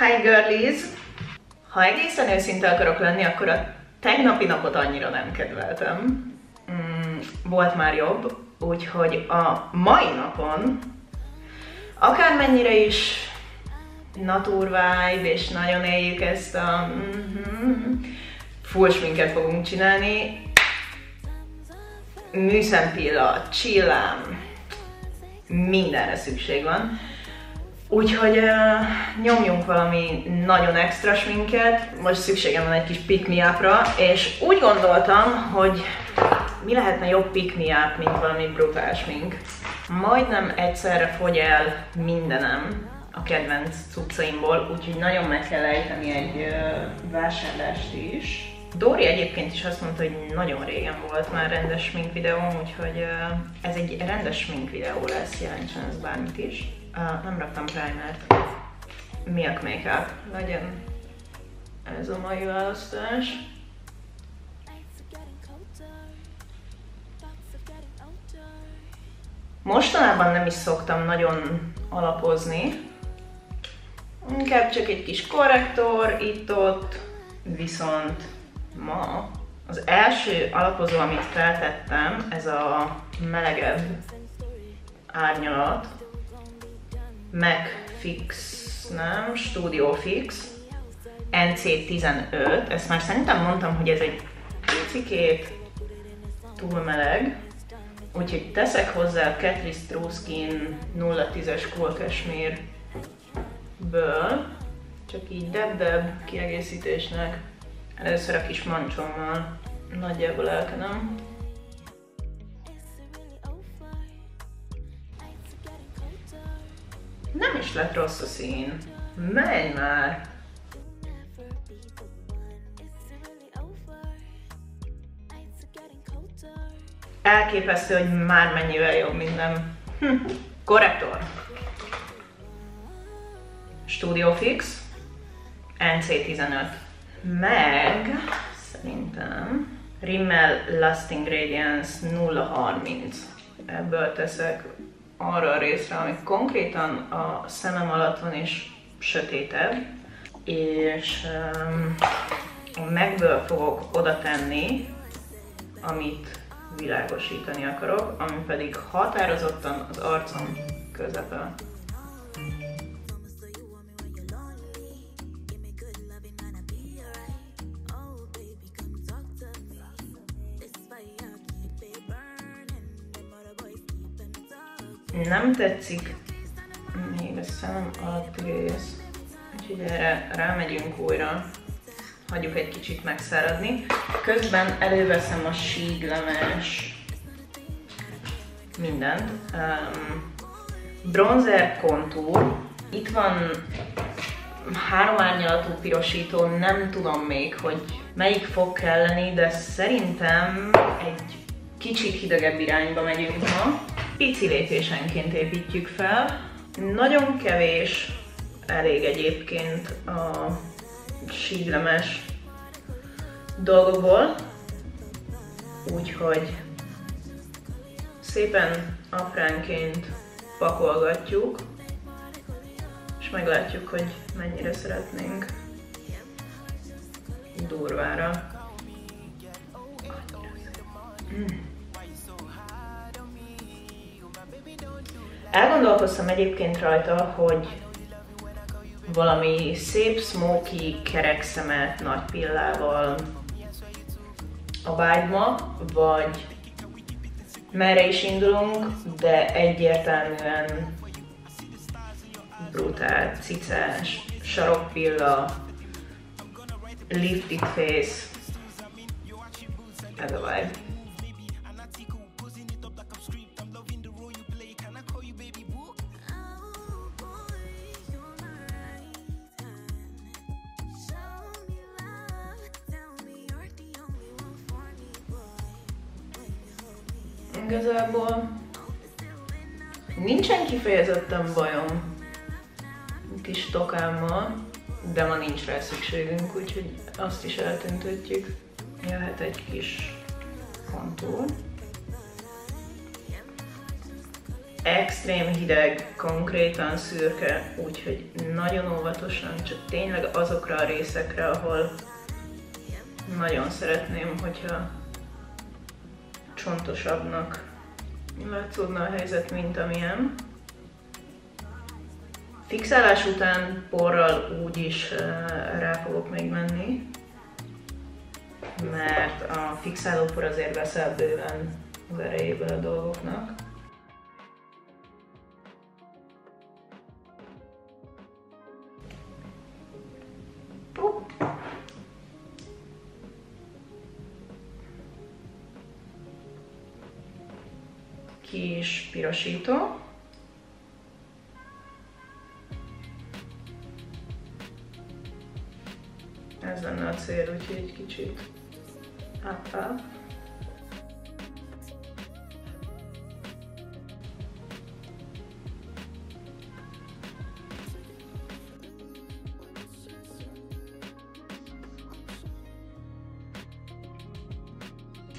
Hi girlies! Ha egészen őszinte akarok lenni, akkor a tegnapi napot annyira nem kedveltem. Mm, volt már jobb, úgyhogy a mai napon akármennyire is natur vibe, és nagyon éljük ezt a mm-hmm, full sminket fogunk csinálni. Műszempilla, csillám, mindenre szükség van. Úgyhogy uh, nyomjunk valami nagyon extra sminket, most szükségem van egy kis pick me és úgy gondoltam, hogy mi lehetne jobb pick me mint valami brutál smink. Majdnem egyszerre fogy el mindenem a kedvenc cuccaimból, úgyhogy nagyon meg kell ejteni egy uh, vásárlást is. Dori egyébként is azt mondta, hogy nagyon régen volt már rendes smink videóm, úgyhogy uh, ez egy rendes smink videó lesz, jelentsen ez bármit is. Uh, nem raktam primert. Milk Makeup legyen ez a mai választás. Mostanában nem is szoktam nagyon alapozni, inkább csak egy kis korrektor itt-ott, viszont ma az első alapozó, amit feltettem, ez a melegebb árnyalat, Mac Fix, nem, Studio Fix, NC15, ezt már szerintem mondtam, hogy ez egy picikét túl meleg, úgyhogy teszek hozzá Catrice True Skin 010-es Cool csak így deb-deb kiegészítésnek, először a kis mancsommal. Nagyjából elkenem. Is lett rossz a szín. Menj már! Elképesztő, hogy már mennyivel jobb minden. Hm. Korrektor. Studio Fix. NC15. Meg szerintem Rimmel Lasting Radiance 030. Ebből teszek arra a részre, ami konkrétan a szemem alatt van és sötétebb, és a megből fogok oda tenni, amit világosítani akarok, ami pedig határozottan az arcom közepe. Nem tetszik még a szemem alatt rész, úgyhogy erre rámegyünk újra, hagyjuk egy kicsit megszáradni. Közben előveszem a síglemes mindent. Um, bronzer kontúr. Itt van három árnyalatú pirosító, nem tudom még, hogy melyik fog kelleni, de szerintem egy kicsit hidegebb irányba megyünk ma pici lépésenként építjük fel. Nagyon kevés elég egyébként a síglemes dolgokból, úgyhogy szépen apránként pakolgatjuk, és meglátjuk, hogy mennyire szeretnénk durvára. Mm. Elgondolkoztam egyébként rajta, hogy valami szép smoky kerekszemet nagy pillával a vibe vagy merre is indulunk, de egyértelműen brutál, cicás, sarokpilla, lifted face, ez a vibe. Kifejezetten bajom kis tokámmal, de ma nincs rá szükségünk, úgyhogy azt is eltüntetjük. Jöhet egy kis kontúr. extrém hideg, konkrétan szürke, úgyhogy nagyon óvatosan, csak tényleg azokra a részekre, ahol nagyon szeretném, hogyha csontosabbnak látszódna a helyzet, mint amilyen. Fixálás után porral úgy is rá fogok még menni, mert a fixálópor azért veszel bőven az erejéből a dolgoknak. Kis pirosító. Cél, úgyhogy egy kicsit up,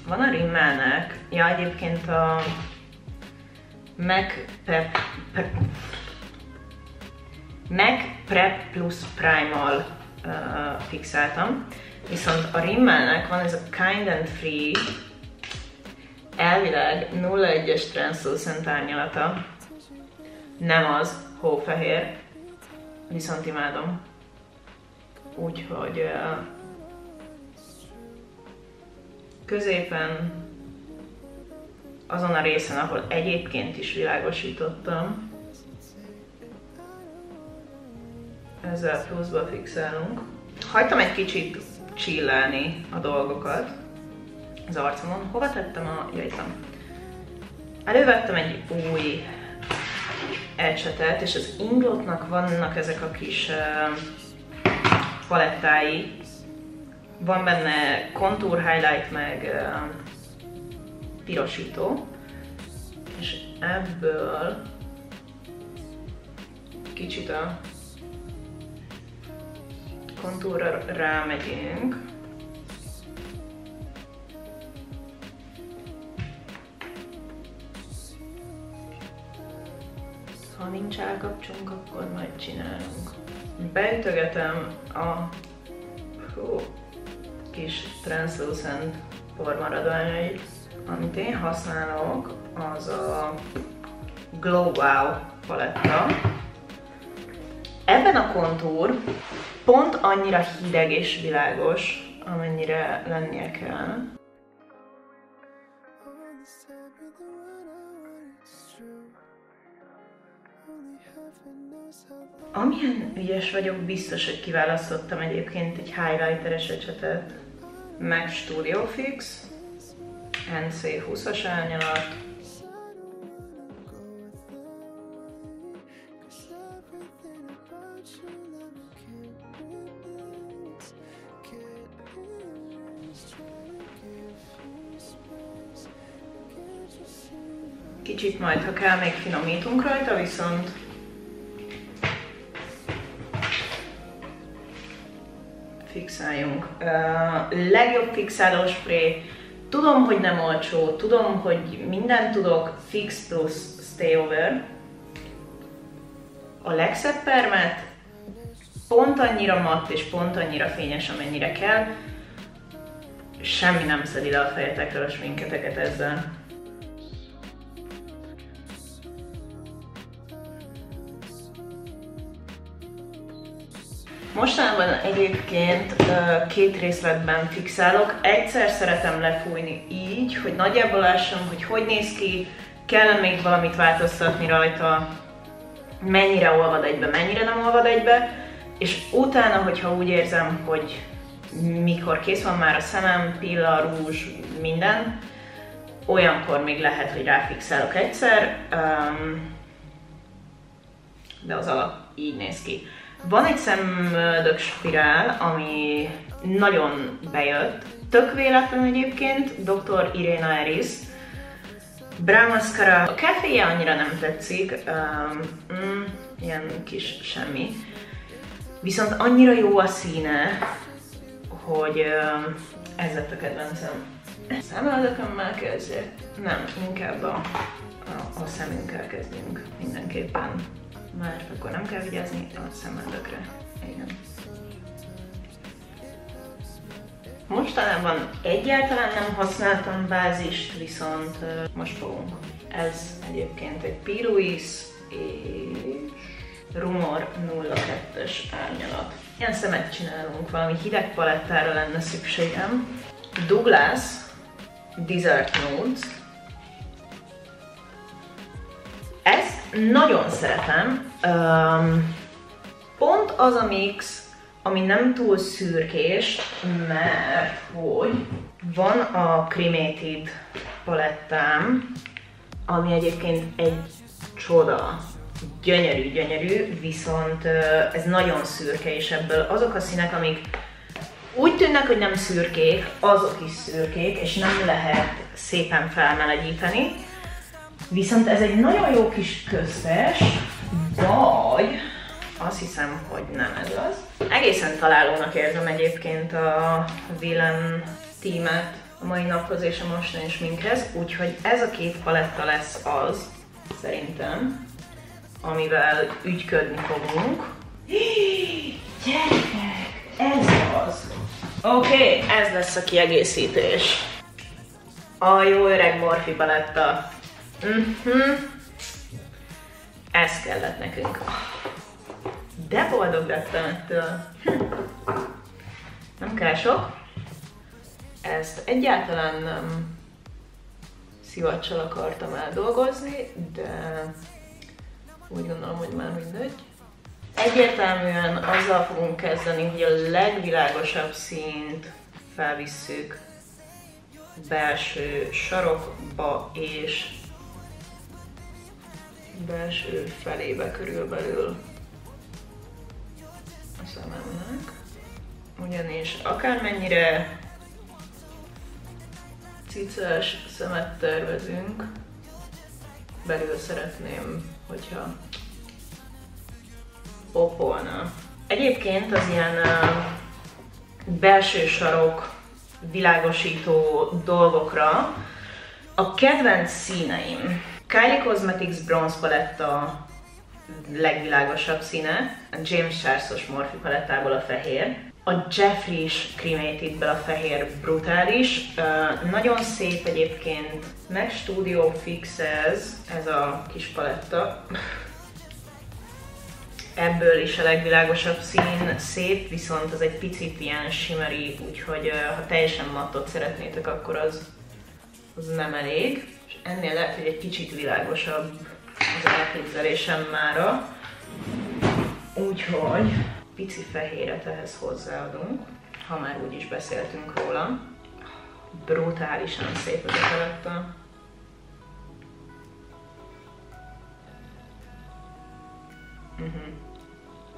Van a rimmelnek, ja egyébként a Mac Pep, Pep Mac Prep Plus Primal uh, fixáltam, viszont a rimmelnek van ez a Kind and Free elvileg 0,1-es translucent árnyalata, nem az, hófehér, viszont imádom. Úgyhogy uh, középen, azon a részen, ahol egyébként is világosítottam, ezzel pluszba fixálunk. Hagytam egy kicsit csillelni a dolgokat az arcomon. Hova tettem a... Jöjtem. Elővettem egy új ecsetet, és az inglotnak vannak ezek a kis uh, palettái, van benne kontúr, highlight, meg uh, pirosító, és ebből kicsit a kontúrra rámegyünk. Ha nincs állkapcsunk, akkor majd csinálunk. Beütögetem a hú, kis translucent pormaradványait. Amit én használok, az a Glow Wow paletta. Ebben a kontúr pont annyira hideg és világos, amennyire lennie kell. Amilyen ügyes vagyok, biztos, hogy kiválasztottam egyébként egy highlighteres ecsetet. Mac Studio Fix, NC 20-as árnyalat, majd, ha kell, még finomítunk rajta, viszont fixáljunk. Uh, legjobb fixáló spray. Tudom, hogy nem olcsó, tudom, hogy mindent tudok, fix plus stay over. A legszebb permet pont annyira matt és pont annyira fényes, amennyire kell. Semmi nem szedi le a fejetekről a sminketeket ezzel. Mostanában egyébként két részletben fixálok. Egyszer szeretem lefújni így, hogy nagyjából lássam, hogy hogy néz ki, kell még valamit változtatni rajta, mennyire olvad egybe, mennyire nem olvad egybe, és utána, hogyha úgy érzem, hogy mikor kész van már a szemem, pilla, rúzs, minden, olyankor még lehet, hogy ráfixálok egyszer, de az alap így néz ki. Van egy szemöldök spirál, ami nagyon bejött. Tök véletlen egyébként, Dr. Irena Eris. Brown mascara. A keféje annyira nem tetszik, um, mm, ilyen kis semmi. Viszont annyira jó a színe, hogy um, ez lett a kedvencem. Szemöldökömmel kezdjek? Nem, inkább a, a, a szemünkkel kezdünk mindenképpen. Mert akkor nem kell vigyázni a szemöldökre. Igen. Mostanában egyáltalán nem használtam bázist, viszont most fogunk. Ez egyébként egy Piruis és Rumor 02-es árnyalat. Ilyen szemet csinálunk, valami hideg palettára lenne szükségem. Douglas Desert Nudes. Nagyon szeretem. Um, pont az a mix, ami nem túl szürkés, mert hogy van a Cremated palettám, ami egyébként egy csoda. Gyönyörű, gyönyörű, viszont ez nagyon szürke, és ebből azok a színek, amik úgy tűnnek, hogy nem szürkék, azok is szürkék, és nem lehet szépen felmelegíteni. Viszont ez egy nagyon jó kis köztes, vagy azt hiszem, hogy nem ez az. Egészen találónak érzem egyébként a Villain tímet a mai naphoz és a mostani sminkhez, úgyhogy ez a két paletta lesz az, szerintem, amivel ügyködni fogunk. Gyerekek, ez az! Oké, okay, ez lesz a kiegészítés. A jó öreg Morphe paletta. Mm-hmm. Ez kellett nekünk. De boldog lettem ettől. Nem kell sok. Ezt egyáltalán nem szivacsal akartam eldolgozni, de úgy gondolom, hogy már mindegy. Egyértelműen azzal fogunk kezdeni, hogy a legvilágosabb színt felvisszük belső sarokba és belső felébe körülbelül a szememnek. Ugyanis akármennyire cicás szemet tervezünk, belül szeretném, hogyha popolna. Egyébként az ilyen belső sarok világosító dolgokra a kedvenc színeim. Kylie Cosmetics Bronze paletta legvilágosabb színe, a James Charles-os Morphe palettából a fehér. A Jeffrey-s Cremated-ből a fehér brutális. Uh, nagyon szép egyébként, meg Studio Fix ez, a kis paletta. Ebből is a legvilágosabb szín szép, viszont az egy picit ilyen shimmery, úgyhogy ha teljesen mattot szeretnétek, akkor az, az nem elég. Ennél lehet, hogy egy kicsit világosabb az elképzelésem mára. Úgyhogy pici fehéret ehhez hozzáadunk, ha már úgy is beszéltünk róla. Brutálisan szép ez a paletta. Uh-huh.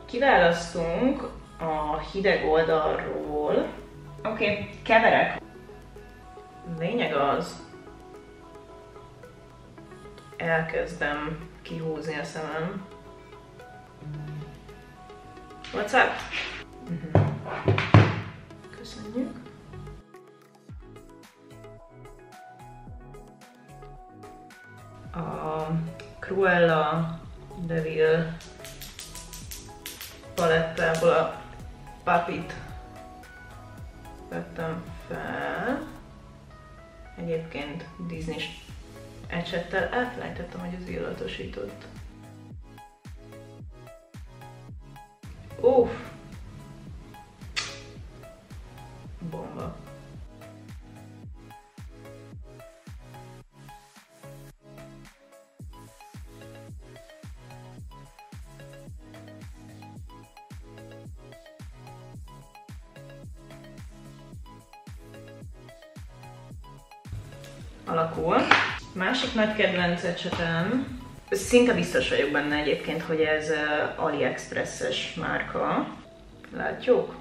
Kiválasztunk a hideg oldalról. Oké, okay, keverek. Lényeg az, elkezdem kihúzni a szemem. What's up? Uh-huh. Köszönjük. A Cruella Devil palettából a papit vettem fel. Egyébként Disney ecsettel elfelejtettem, hogy az illatosított. Uff! Nagy kedvenc ecsetem, szinte biztos vagyok benne egyébként, hogy ez AliExpress-es márka. Látjuk?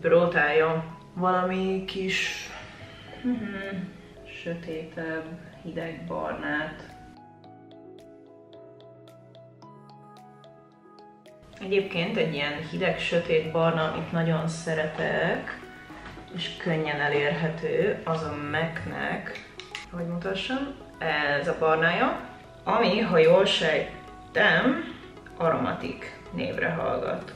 Brótája. Valami kis uh-huh, sötétebb, hideg barnát. Egyébként egy ilyen hideg, sötét barna, amit nagyon szeretek, és könnyen elérhető, az a MAC-nek, hogy mutassam, ez a barnája, ami, ha jól sejtem, aromatik névre hallgat.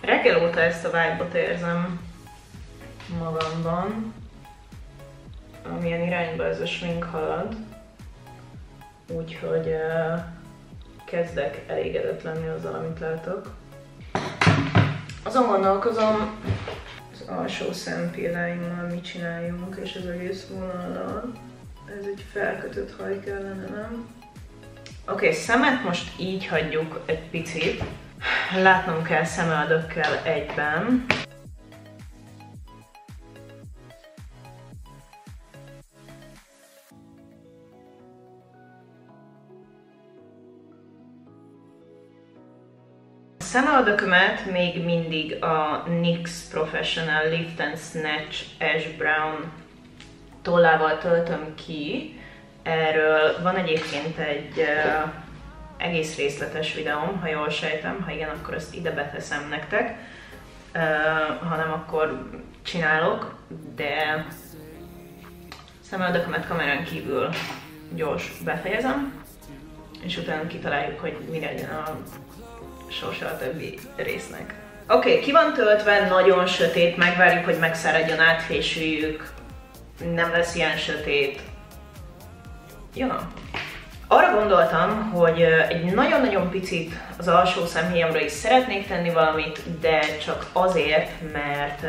Reggel óta ezt a vibe érzem magamban, amilyen irányba ez a smink halad. Úgyhogy kezdek elégedett lenni azzal, amit látok. Azon gondolkozom, az alsó szempilláimmal mit csináljunk, és az egész vonallal. Ez egy felkötött haj kellene, nem? Oké, okay, szemet most így hagyjuk egy picit. Látnom kell szemöldökkel egyben. Szemöldökömet még mindig a NYX Professional Lift and Snatch Ash Brown tollával töltöm ki. Erről van egyébként egy uh, egész részletes videóm, ha jól sejtem, ha igen, akkor ezt ide beteszem nektek. Uh, ha nem, akkor csinálok, de szemöldökömet kamerán kívül gyors befejezem, és utána kitaláljuk, hogy mi legyen a sorsa a többi résznek. Oké, okay, ki van töltve, nagyon sötét, megvárjuk, hogy megszáradjon, átfésüljük, nem lesz ilyen sötét. Ja. Arra gondoltam, hogy egy nagyon-nagyon picit az alsó szemhéjamra is szeretnék tenni valamit, de csak azért, mert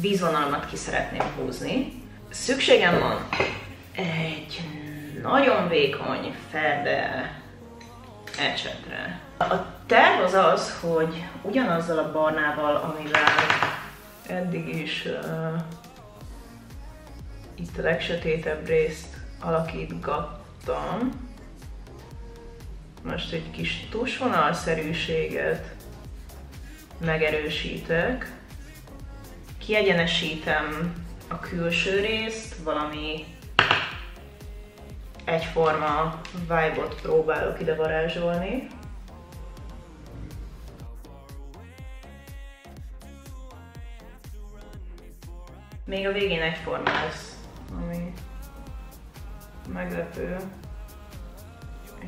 vízvonalamat ki szeretném húzni. Szükségem van egy nagyon vékony ferde ecsetre. A terv az az, hogy ugyanazzal a barnával, amivel eddig is uh, itt a legsötétebb részt alakítgattam, most egy kis tusvonalszerűséget megerősítek, kiegyenesítem a külső részt, valami egyforma vibe-ot próbálok ide varázsolni. Még a végén egyforma lesz, ami meglepő,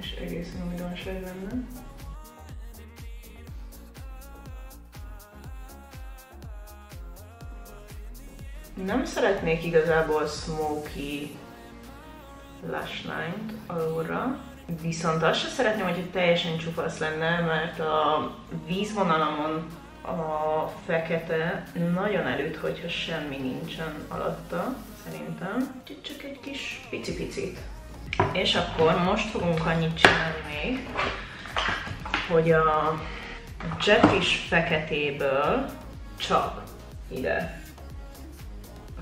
és egészen újdonság benne. Nem szeretnék igazából smoky Lush Line-t alulra. Viszont azt sem szeretném, hogy teljesen csupasz lenne, mert a vízvonalamon a fekete nagyon előtt, hogyha semmi nincsen alatta, szerintem. Csak egy kis pici-picit. És akkor most fogunk annyit csinálni még, hogy a Jetfish feketéből csak ide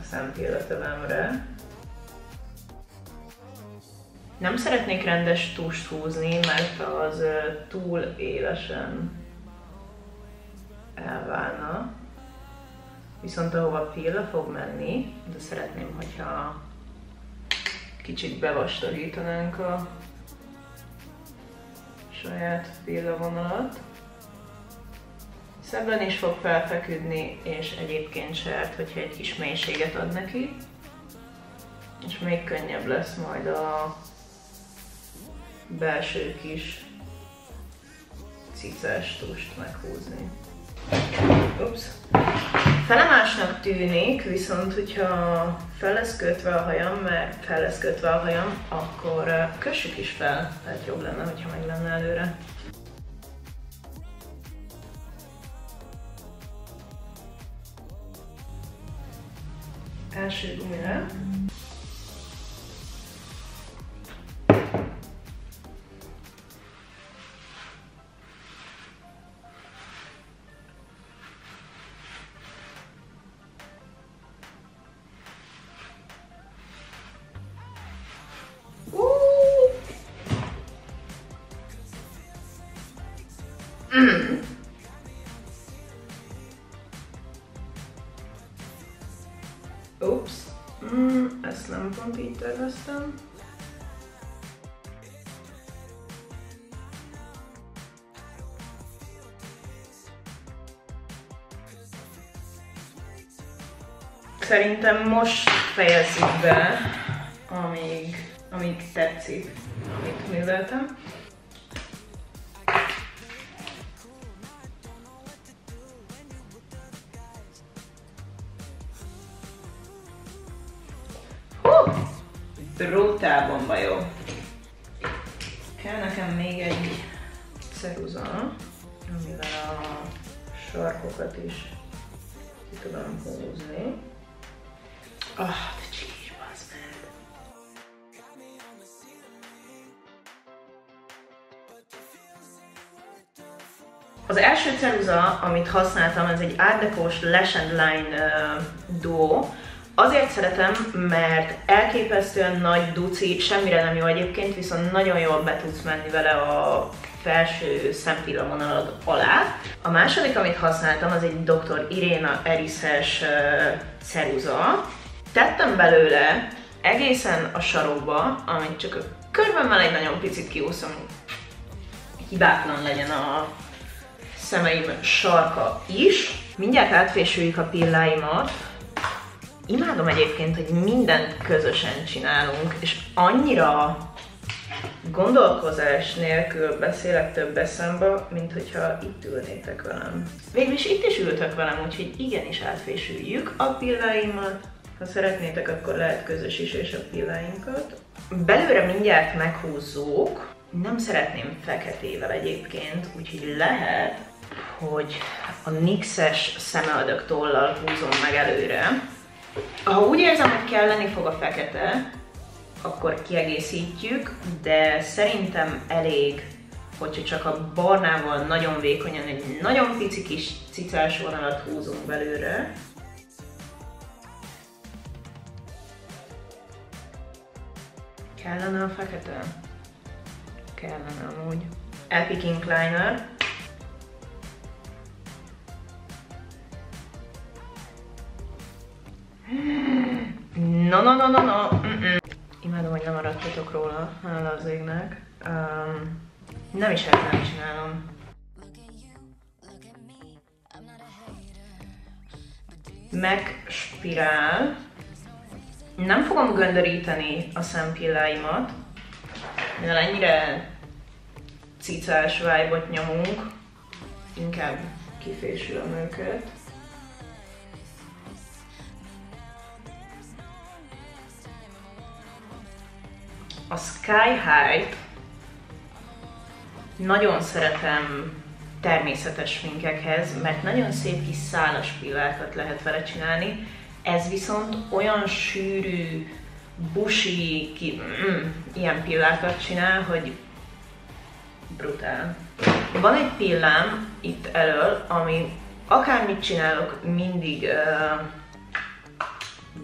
a szempilletövemre nem szeretnék rendes tust húzni, mert az túl élesen elválna. Viszont ahova pilla fog menni, de szeretném, hogyha kicsit bevastagítanánk a saját pilla vonalat. Szebben is fog felfeküdni, és egyébként se hogyha egy kis mélységet ad neki. És még könnyebb lesz majd a belső kis cicás tust meghúzni. Ups. Felemásnak tűnik, viszont hogyha fel lesz kötve a hajam, mert fel a hajam, akkor kössük is fel, tehát jobb lenne, hogyha meg lenne előre. Első gumire. Szerintem most fejezzük be, amíg, amíg tetszik, amit műveltem. Amit használtam, ez egy Art Deco-s Lash and Line uh, Duo, Azért szeretem, mert elképesztően nagy duci, semmire nem jó egyébként, viszont nagyon jól be tudsz menni vele a felső szempillavonalad alá. A második, amit használtam, az egy Dr. Irena Erises uh, ceruza. Tettem belőle egészen a sarokba, amit csak a körben egy nagyon picit kiúszom, hibátlan legyen a szemeim sarka is. Mindjárt átfésüljük a pilláimat, Imádom egyébként, hogy mindent közösen csinálunk, és annyira gondolkozás nélkül beszélek több eszembe, mint hogyha itt ülnétek velem. Végülis itt is ültök velem, úgyhogy igenis átfésüljük a pilláimat. Ha szeretnétek, akkor lehet közös is és a pilláinkat. Belőle mindjárt meghúzzuk. Nem szeretném feketével egyébként, úgyhogy lehet, hogy a NYX-es szemöldök tollal húzom meg előre. Ha úgy érzem, hogy kelleni fog a fekete, akkor kiegészítjük, de szerintem elég, hogyha csak a barnával nagyon vékonyan egy nagyon pici kis cicás vonalat húzunk belőle. Kellene a fekete? Kellene amúgy. Epic Incliner. No, no, no, no, no. Imádom, hogy lemaradtatok róla, hála az égnek. Um, nem is ezt nem csinálom. Meg spirál. Nem fogom göndöríteni a szempilláimat, mivel ennyire cicás vibe nyomunk, inkább kifésülöm őket. Sky High-t nagyon szeretem természetes sminkekhez, mert nagyon szép kis szálas pillákat lehet vele csinálni. Ez viszont olyan sűrű, busi, ki, mm, ilyen pillákat csinál, hogy brutál. Van egy pillám itt elől, ami akármit csinálok, mindig uh,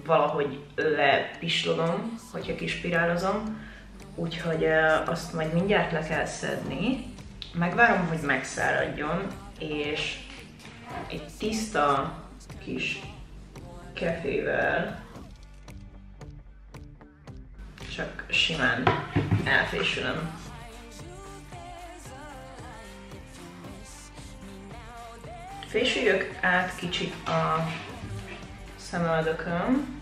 valahogy lepislogom, hogyha kispirálozom úgyhogy azt majd mindjárt le kell szedni. Megvárom, hogy megszáradjon, és egy tiszta kis kefével csak simán elfésülöm. Fésüljök át kicsit a szemöldökön,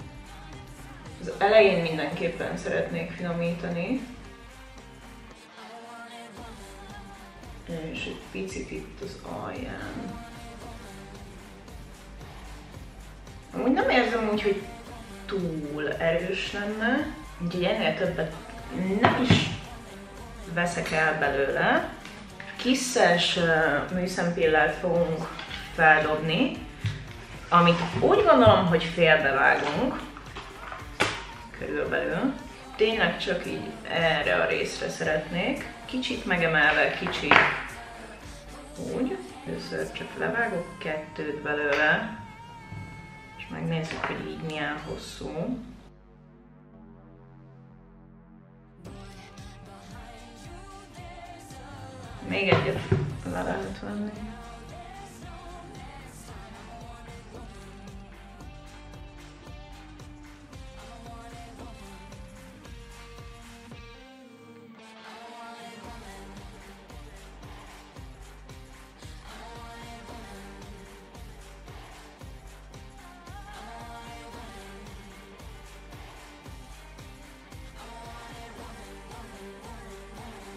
az elején mindenképpen szeretnék finomítani. És egy picit itt az alján. Amúgy nem érzem úgy, hogy túl erős lenne, úgyhogy ennél többet nem is veszek el belőle. Kiszes műszempillát fogunk feldobni, amit úgy gondolom, hogy félbevágunk, körülbelül. Tényleg csak így erre a részre szeretnék. Kicsit megemelve, kicsit úgy. Először csak levágok kettőt belőle, és megnézzük, hogy így milyen hosszú. Még egyet le lehet venni.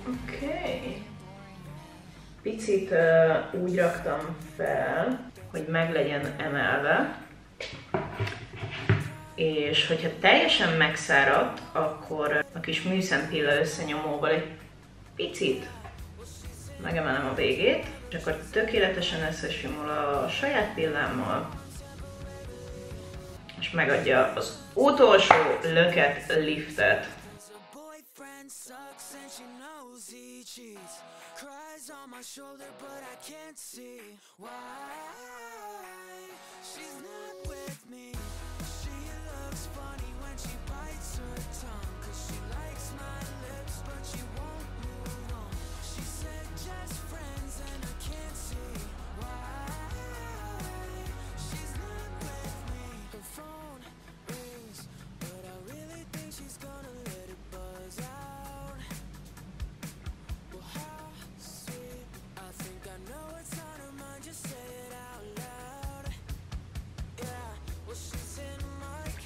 Okay. Picit uh, úgy raktam fel, hogy meg legyen emelve, és hogyha teljesen megszáradt, akkor a kis műszempilla összenyomóval egy picit megemelem a végét, és akkor tökéletesen összesimul a saját pillámmal, és megadja az utolsó löket, liftet. My shoulder, but I can't see why she's not with me. She looks funny when she bites her tongue, cause she likes my lips, but she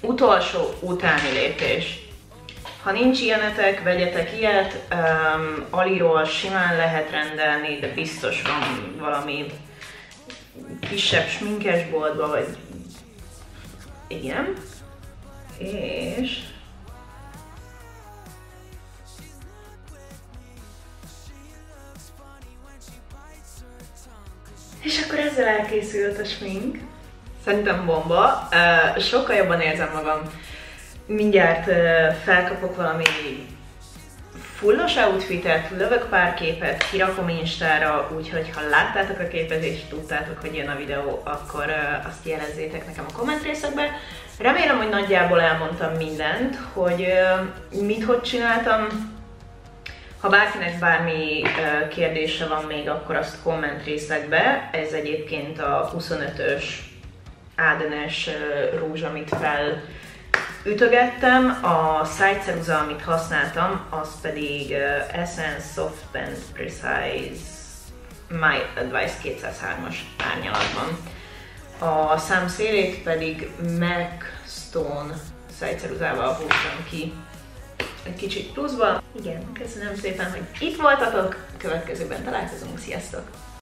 Utolsó utáni lépés. Ha nincs ilyenetek, vegyetek ilyet, um, Aliról simán lehet rendelni, de biztos van valami kisebb sminkesboltba, vagy igen. És És akkor ezzel elkészült a smink. Szerintem bomba. Sokkal jobban érzem magam. Mindjárt felkapok valami fullos outfitet, lövök pár képet, kirakom Instára, úgyhogy ha láttátok a képet és tudtátok, hogy jön a videó, akkor azt jelezzétek nekem a komment részekbe. Remélem, hogy nagyjából elmondtam mindent, hogy mit hogy csináltam, ha bárkinek bármi kérdése van még, akkor azt komment részekbe. Ez egyébként a 25-ös ádenes rózs, amit fel ütögettem, a szájceruza, amit használtam, az pedig Essence Soft and Precise My Advice 203-as árnyalatban. A szám szélét pedig MAC Stone szájceruzával húztam ki egy kicsit pluszba. Igen, köszönöm szépen, hogy itt voltatok, következőben találkozunk, sziasztok!